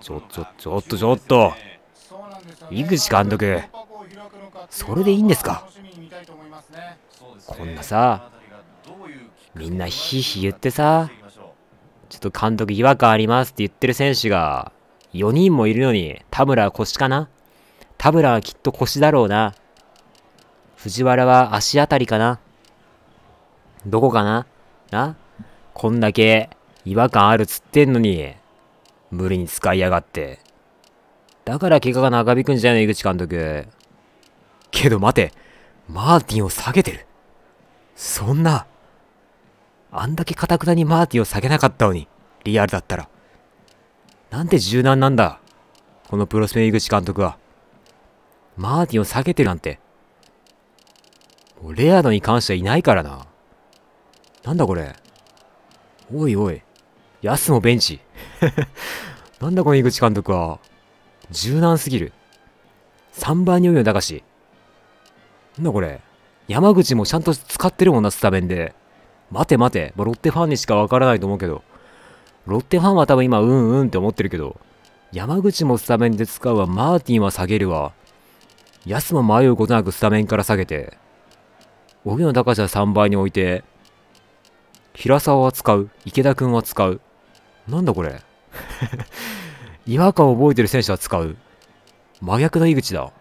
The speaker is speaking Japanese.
ちょっとちょっとちょっと。井口監督それでいいんですか？こんなさみんなヒーヒー言ってさちょっと監督違和感ありますって言ってる選手が4人もいるのに田村は腰かな？田村はきっと腰だろうな。藤原は足あたりかな？どこかな？な？こんだけ違和感あるっつってんのに、無理に使いやがって。だから怪我が長引くんじゃないの、井口監督。けど待て、マーティンを下げてる。そんな、あんだけ堅くなにマーティンを下げなかったのに、リアルだったら。なんて柔軟なんだ。このプロスペ井口監督は。マーティンを下げてるなんて。もうレアードに関してはいないからな。なんだこれ。おいおい。ヤスもベンチ。なんだこの井口監督は。柔軟すぎる。3番においよ、だがし。なんだこれ。山口もちゃんと使ってるもんな、スタメンで。待て待て。ロッテファンにしかわからないと思うけど。ロッテファンは多分今、うんうんって思ってるけど。山口もスタメンで使うわ。マーティンは下げるわ。安も迷うことなくスタメンから下げて。荻野隆は3倍に置いて。平沢は使う。池田くんは使う。なんだこれ。違和感を覚えてる選手は使う。真逆の井口だ。